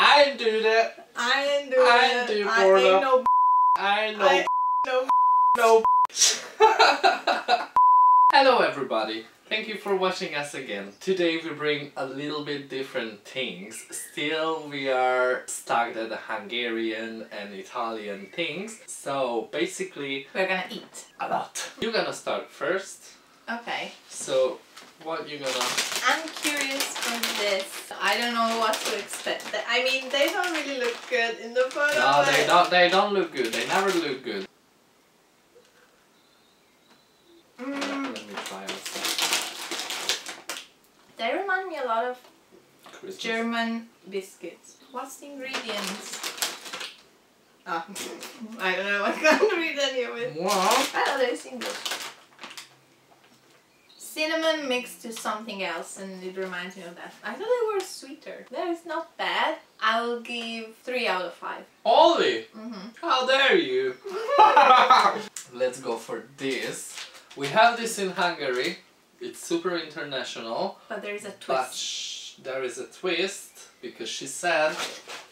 I do that. I ain't do I it. ain't do I porno. ain't no I know. I no no. Hello everybody. Thank you for watching us again. Today we bring a little bit different things. Still we are stuck at the Hungarian and Italian things. So basically We're gonna eat. a lot. You're gonna start first. Okay. So what you gonna I'm curious for this. I don't know what to expect. I mean, they don't really look good in the photo. No, they don't they don't look good. They never look good. Mm, Let me try also. they remind me a lot of Christmas. German biscuits. What's the ingredients? Ah, I don't know. I can't read any of it. What? Oh, there's English. Cinnamon mixed to something else, and it reminds me of that. I thought they were sweeter. That is not bad. I will give three out of five. Ollie! Mm-hmm. How dare you? Let's go for this. We have this in Hungary. It's super international. But there is a twist. there is a twist because she said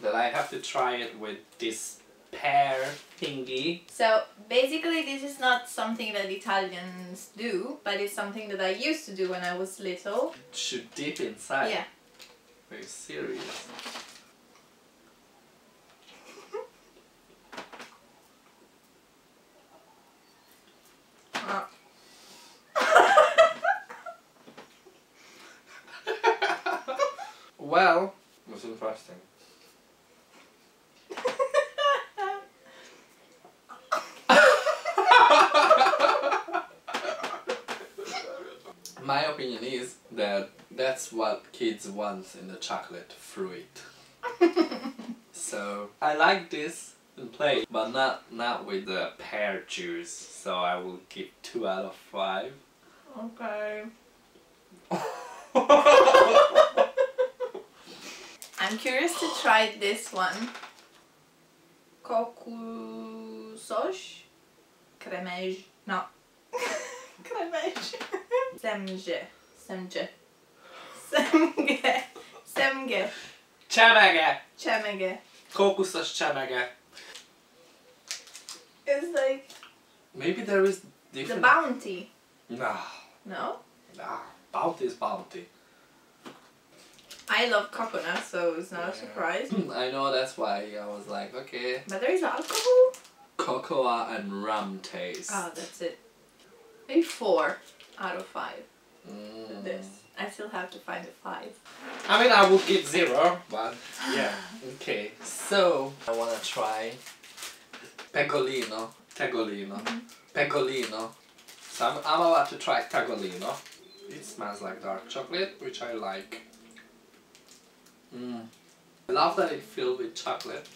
that I have to try it with this pear thingy. So basically, this is not something that Italians do, but it's something that I used to do when I was little. Should dip inside. Yeah. Very serious. Well, it was interesting. My opinion is that that's what kids want in the chocolate fruit. So I like this and play, but not not with the pear juice. So I will give two out of five. okay. I'm curious to try this one. Kokusosh? Kremej. No. Kremej. Semge. Semge. Semge. Semge. Csemege! Csemege. Kókuszos csemege. It's like Maybe there is different... the bounty. Nah, No? nah. Bounty is bounty. I love coconut, so it's not a surprise. I know that's why I was like, okay. But there is alcohol? Cocoa and rum taste. Oh, that's it. Maybe four out of five. Mm. This. I still have to find a five. I mean, I would give zero, but yeah. Okay, so I wanna try Pegolino. Tegolino. Pegolino. So I'm, I'm about to try Tegolino. It smells like dark chocolate, which I like. Mm. I love that it's filled with chocolate.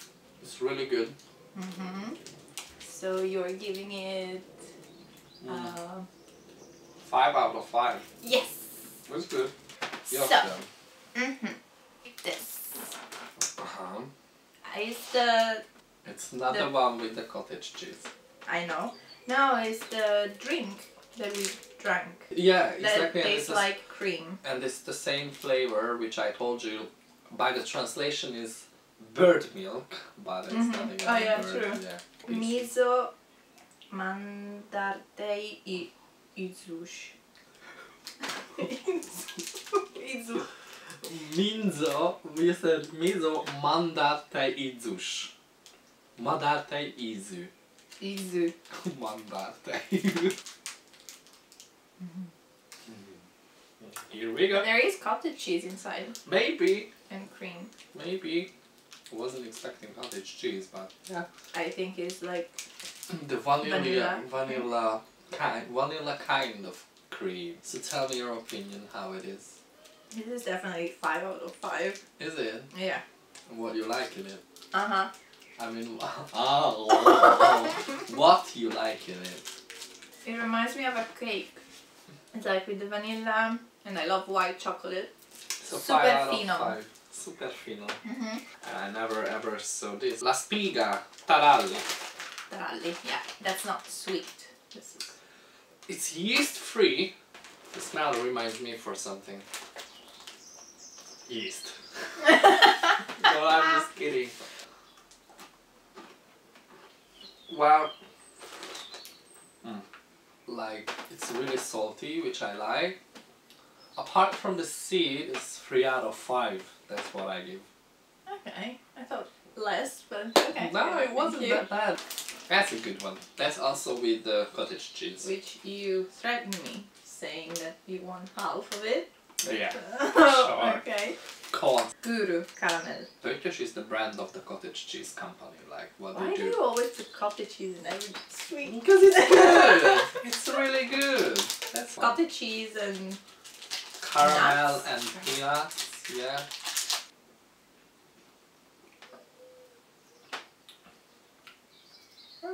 It's really good. Mm-hmm. So you're giving it. Mm. Uh, Five out of five. yes! It's good. Your So. Mm-hmm. This. Uh-huh. It's the. It's not The- the one with the cottage cheese. I know. No, it's the drink that we drank. Yeah, That exactly. and tastes it's a- like cream. and it's the same flavor which I told you by the translation is bird milk but it's Mhm. not even Oh, yeah, bird. true. yeah Miso mandartei i izush. Izu. Minzo, we said mizo mandate idzush. Mandate izu. Izu. mandate. Here we go. There is cottage cheese inside Maybe, and cream. maybe. Wasn't expecting cottage cheese, but yeah. I think it's like The vanilla, Vanilla. vanilla, kind, vanilla kind of cream. So tell me your opinion how it is. this is definitely five out of five. Is it? Yeah. What you like in it? Uh huh. I mean, oh, what you like in it? It reminds me of a cake. It's like with the vanilla, and I love white chocolate. So Super five out fino. of five. Super fino. Mm-hmm. And I never ever saw this. La spiga taralli. Taralli. Yeah, that's not sweet. This is. It's yeast free. The smell reminds me for something. Yeast. no, I'm just kidding. Wow. Mm. Like, it's really salty, which I like. Apart from the seed, it's 3 out of 5. That's what I give. okay, I thought less, but okay. No, it wasn't that bad. That's a good one. That's also with the cottage cheese. Which you threatened me, saying that you want half of it. Yeah. Oh, okay. Corn. Guru caramel. Turkish is the brand of the cottage cheese company. Like, what Why they do do. you always put cottage cheese in every sweet? Because it's good. it's really good. That's why. Cottage cheese and Caramel Nuts. and peanuts. Yeah.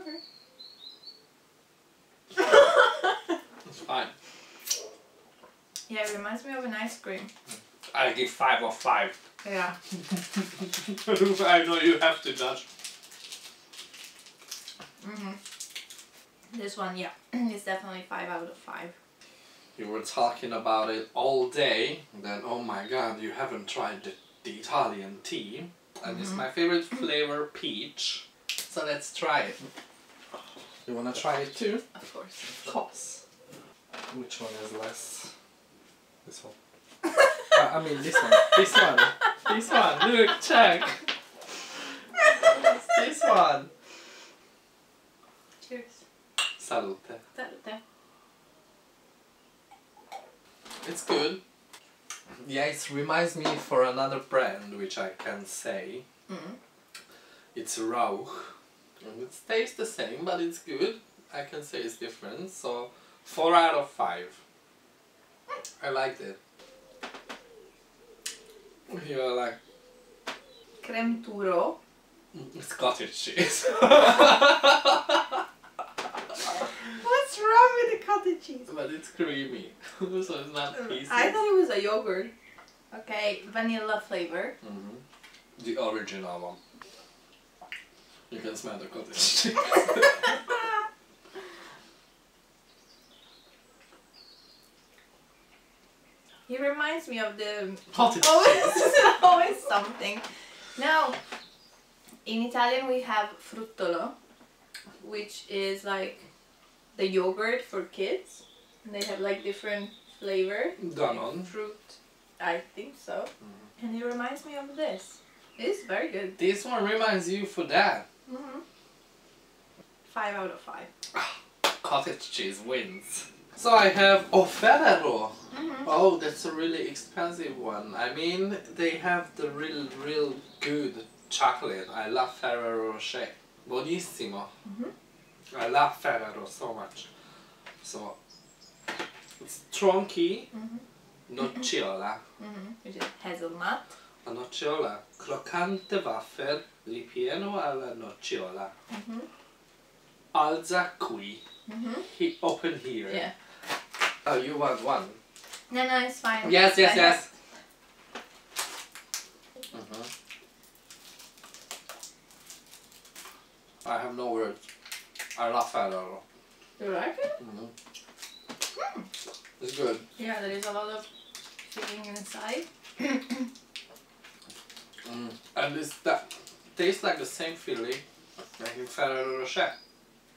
Okay. It's fine. yeah, it reminds me of an ice cream. I give five of five. Yeah. I know you have to judge. Mhm. This one, yeah, it's definitely five out of five. You were talking about it all day. Then oh my god, you haven't tried the, the Italian tea, and it's my favorite flavor, peach. So let's try it. You wanna try it too? Of course. Of course. Which one is less? This one. Uh, I mean this one. This one. This one. Look, check. this one. Cheers. Salute. Salute. It's good. Yeah, it reminds me for another brand which I can say. Mm. It's Rauch. And it tastes the same, but it's good. I can say it's different. So, 4 out of 5. I liked it. You're like, Creme turo. it's cottage cheese. What's wrong with the cottage cheese? but it's creamy. so it's not pieces. I thought it was a yogurt. Okay, vanilla flavor. hmm The original one. You can smell the cottage cheese. He reminds me of the Cottage always, always something. Now, in Italian we have fruttolo, which is like the yogurt for kids, and they have like different flavor. Danone. Fruit, I think so. Mm-hmm. And it reminds me of this. It's very good. This one reminds you for that. Hmm Five out of five. Cottage cheese wins. So I have O Mm-hmm. Oh, that's a really expensive one. I mean, they have the real, real good chocolate. I love Ferrero Rocher. Buonissimo. Mhm. I love Ferrero so much. So, it's Tronky, Mhm. nocciola. Mm-hmm. Which is hazelnut. La nocciola, croccante waffle, ripieno alla nocciola. Alza qui. Mm-hmm. He, open here. Yeah. Oh, you want one? No, no, it's fine. Yes, yes, I yes. Mhm. I have no words. I love Ferrero. You like it? Mhm. It's good. Yeah, there is a lot of filling inside. Mm. And it's that tastes like the same filling like in Ferrero Rocher.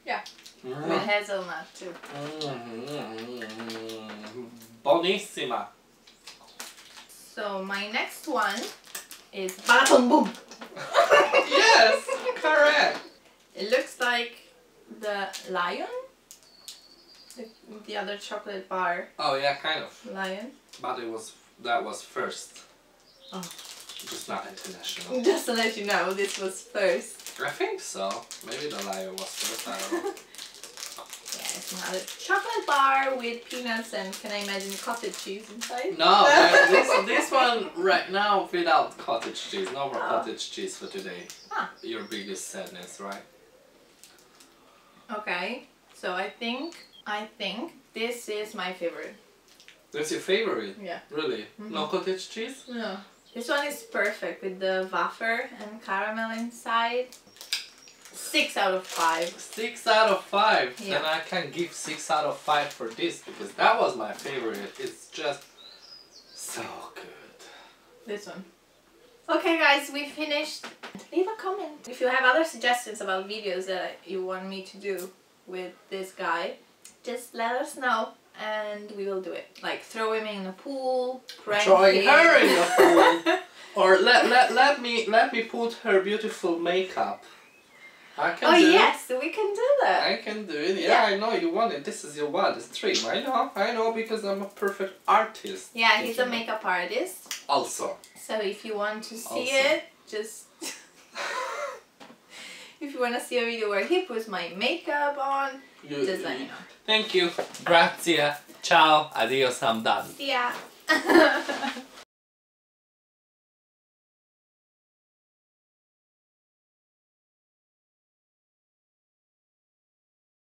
Yeah. Mm. With hazelnut too. Mm. Bonissima. So my next one is Balaton Bumm. yes, correct. It looks like the lion. The, the other chocolate bar Oh yeah, kind of. lion. But it was that was first. Oh. Just not international. Just to let you know, this was first. I think so. Maybe the lion was first. I don't know. Yeah, it's another chocolate bar with peanuts and can I imagine cottage cheese inside? No, this this one right now without cottage cheese. No more Oh. cottage cheese for today. Ah. Your biggest sadness, right? Okay, so I think I think this is my favorite. That's your favorite, Yeah. really? No cottage cheese? No. This one is perfect with the wafer and caramel inside. Six out of five. Six out of five. Yeah. And I can give six out of five for this because that was my favorite. It's just so good. This one. Okay guys, we finished. Leave a comment. If you have other suggestions about videos that you want me to do with this guy, just let us know and we will do it. Like throw him in a pool, prank Throwing him. her in a pool. Or let, let, let me let me put her beautiful makeup. I can oh, do. oh yes, we can do it. that. I can do it. Yeah, Yeah. I know you want it. This is your wildest dream. I know. I know because I'm a perfect artist. Yeah, he's a makeup artist. Also. So if you want to see Also. it, just if you want to see a video where he puts my makeup on, You, just let me know. Thank you. Grazie. Ciao. Adios. I'm done. See ya.